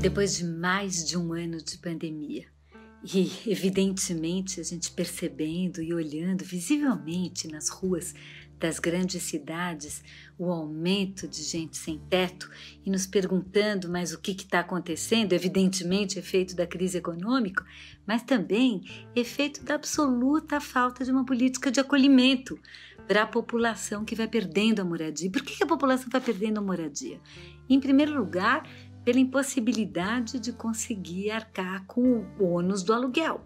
Depois de mais de um ano de pandemia, e evidentemente a gente percebendo e olhando visivelmente nas ruas das grandes cidades o aumento de gente sem teto e nos perguntando mas o que está acontecendo, evidentemente efeito da crise econômica, mas também efeito da absoluta falta de uma política de acolhimento para a população que vai perdendo a moradia. Por que, que a população vai perdendo a moradia? Em primeiro lugar, pela impossibilidade de conseguir arcar com o ônus do aluguel.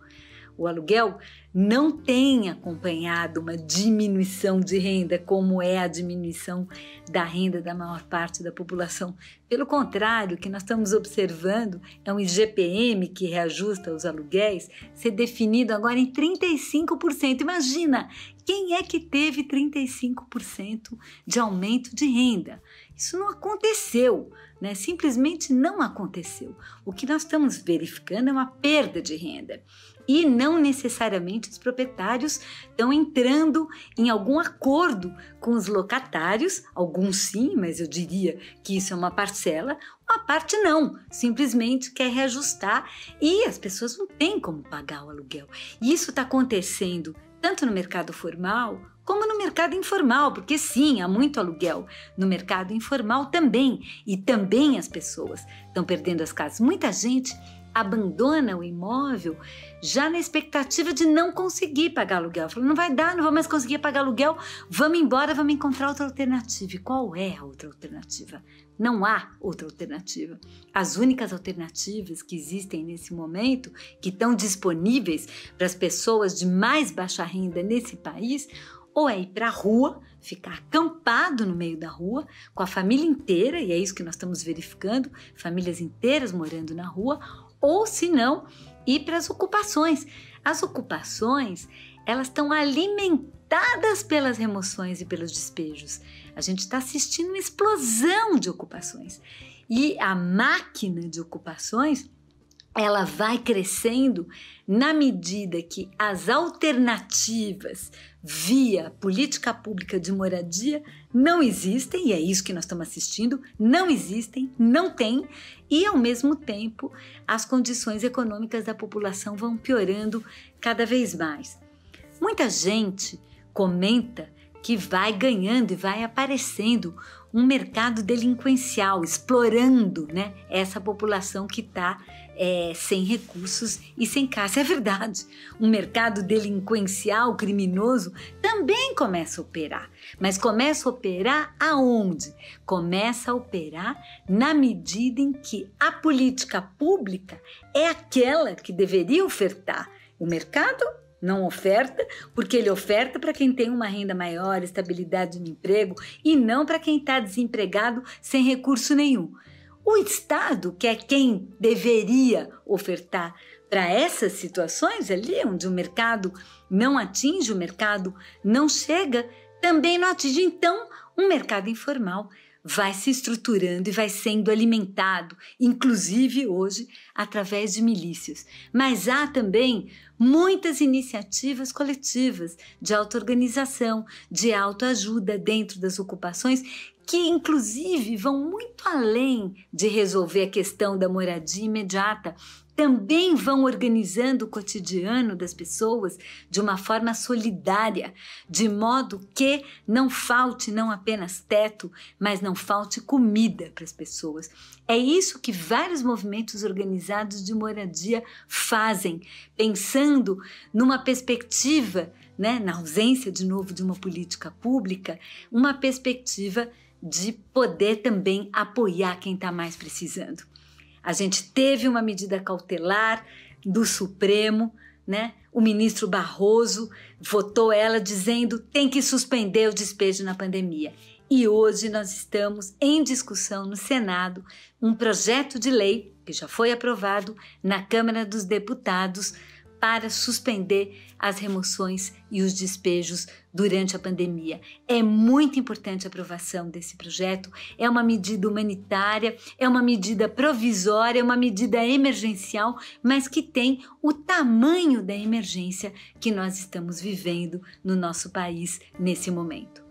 O aluguel não tem acompanhado uma diminuição de renda, como é a diminuição da renda da maior parte da população. Pelo contrário, o que nós estamos observando é um IGPM que reajusta os aluguéis ser definido agora em 35%. Imagina, quem é que teve 35% de aumento de renda? Isso não aconteceu, né? simplesmente não aconteceu. O que nós estamos verificando é uma perda de renda. E não necessariamente os proprietários estão entrando em algum acordo com os locatários, alguns sim, mas eu diria que isso é uma parcela, uma parte não, simplesmente quer reajustar e as pessoas não têm como pagar o aluguel. E isso está acontecendo tanto no mercado formal como no mercado informal, porque sim, há muito aluguel no mercado informal também, e também as pessoas estão perdendo as casas. Muita gente abandona o imóvel já na expectativa de não conseguir pagar aluguel. Falou, não vai dar, não vou mais conseguir pagar aluguel, vamos embora, vamos encontrar outra alternativa. E qual é a outra alternativa? Não há outra alternativa. As únicas alternativas que existem nesse momento, que estão disponíveis para as pessoas de mais baixa renda nesse país, ou é ir para a rua, ficar acampado no meio da rua, com a família inteira, e é isso que nós estamos verificando, famílias inteiras morando na rua, ou se não, ir para as ocupações. As ocupações, elas estão alimentadas pelas remoções e pelos despejos. A gente está assistindo uma explosão de ocupações. E a máquina de ocupações ela vai crescendo na medida que as alternativas via política pública de moradia não existem, e é isso que nós estamos assistindo, não existem, não tem, e ao mesmo tempo as condições econômicas da população vão piorando cada vez mais. Muita gente comenta que vai ganhando e vai aparecendo um mercado delinquencial, explorando né, essa população que está é, sem recursos e sem casa. É verdade, um mercado delinquencial, criminoso, também começa a operar. Mas começa a operar aonde? Começa a operar na medida em que a política pública é aquela que deveria ofertar. O mercado não oferta, porque ele oferta para quem tem uma renda maior, estabilidade no emprego e não para quem está desempregado sem recurso nenhum. O Estado, que é quem deveria ofertar para essas situações ali onde o mercado não atinge, o mercado não chega, também não atinge. Então, um mercado informal vai se estruturando e vai sendo alimentado, inclusive hoje através de milícias. Mas há também muitas iniciativas coletivas de autoorganização, de autoajuda dentro das ocupações que inclusive vão muito além de resolver a questão da moradia imediata, também vão organizando o cotidiano das pessoas de uma forma solidária, de modo que não falte não apenas teto, mas não falte comida para as pessoas. É isso que vários movimentos organizados de moradia fazem, pensando numa perspectiva, né, na ausência de novo de uma política pública, uma perspectiva de poder também apoiar quem está mais precisando. A gente teve uma medida cautelar do Supremo, né? O ministro Barroso votou ela dizendo tem que suspender o despejo na pandemia. E hoje nós estamos em discussão no Senado um projeto de lei que já foi aprovado na Câmara dos Deputados para suspender as remoções e os despejos durante a pandemia. É muito importante a aprovação desse projeto. É uma medida humanitária, é uma medida provisória, é uma medida emergencial, mas que tem o tamanho da emergência que nós estamos vivendo no nosso país nesse momento.